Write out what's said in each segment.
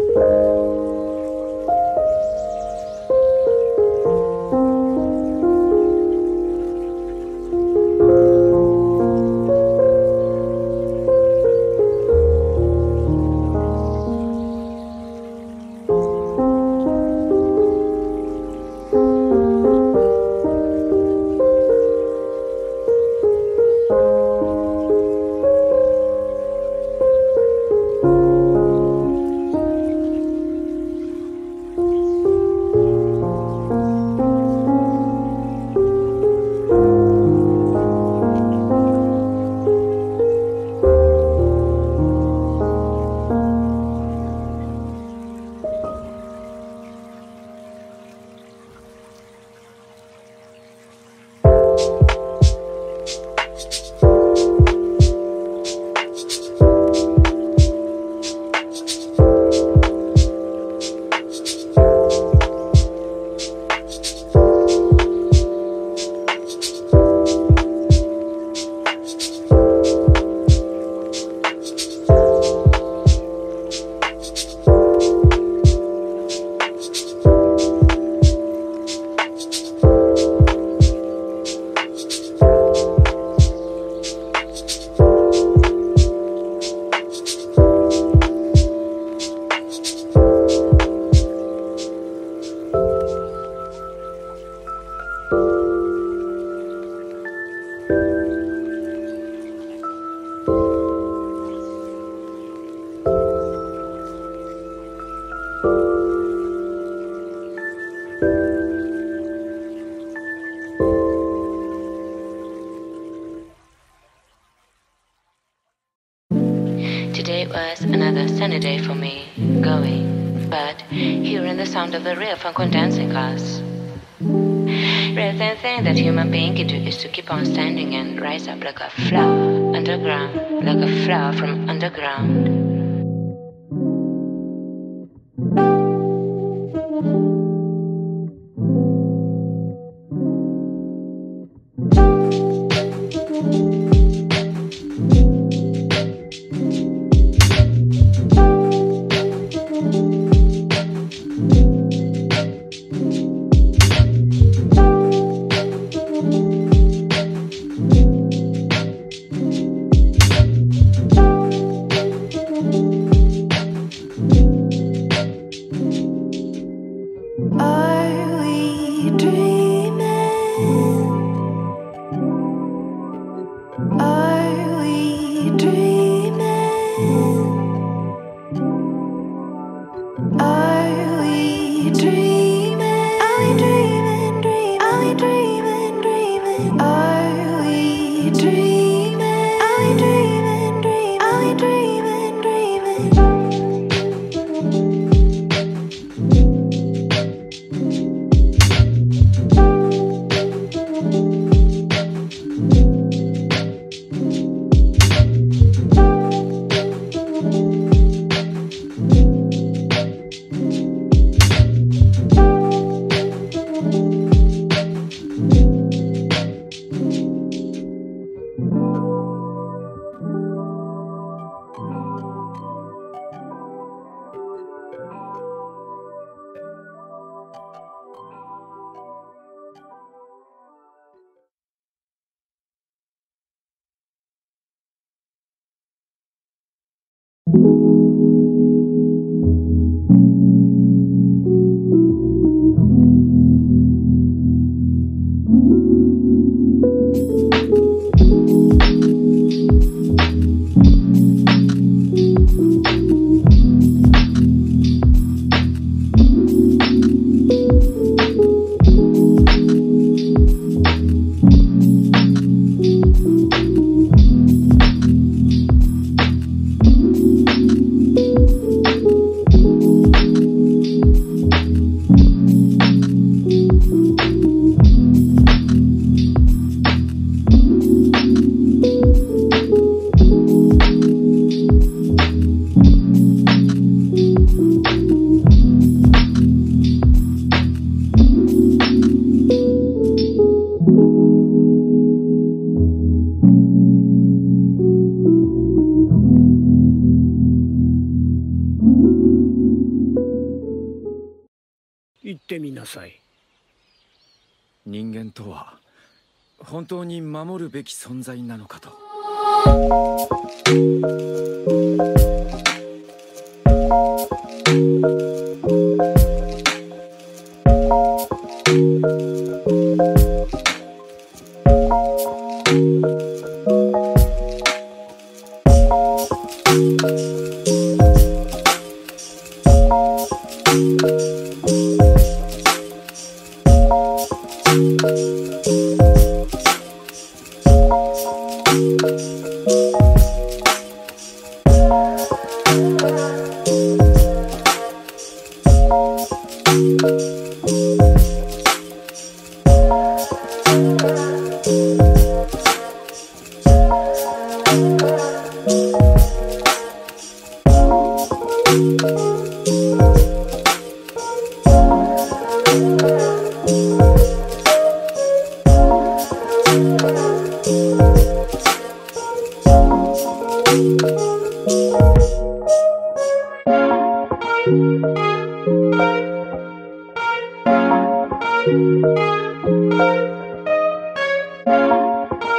Today day for me, going, but hearing the sound of the funk on dancing class. Real thin thing that human being can do is to keep on standing and rise up like a flower underground, like a flower from underground. 守るべき存在なのかと。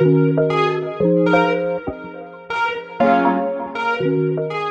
Thank you.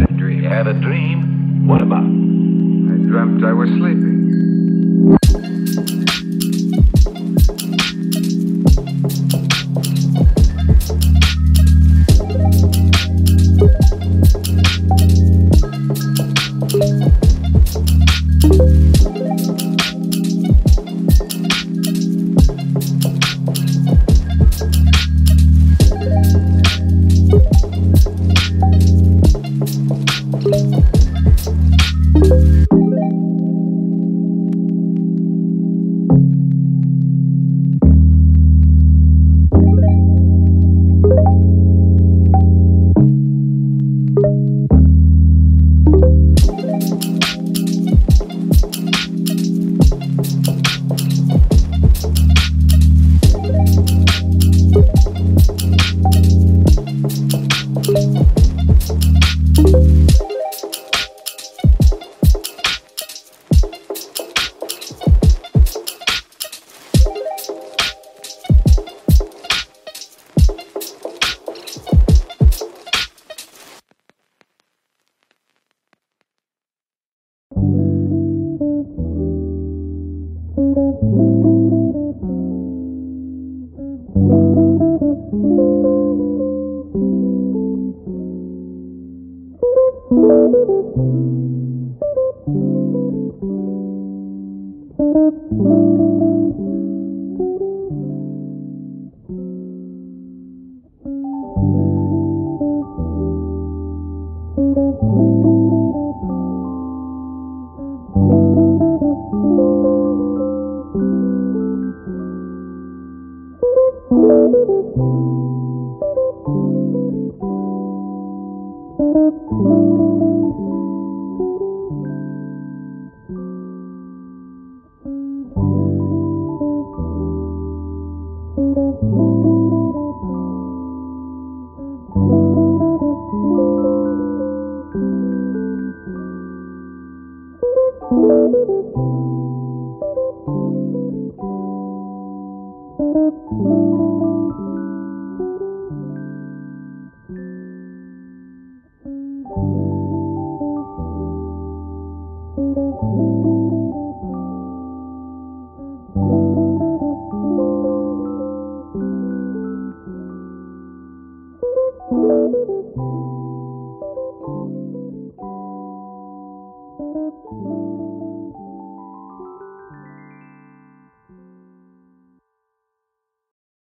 Had a dream. Had a dream? What about? I dreamt I was sleeping.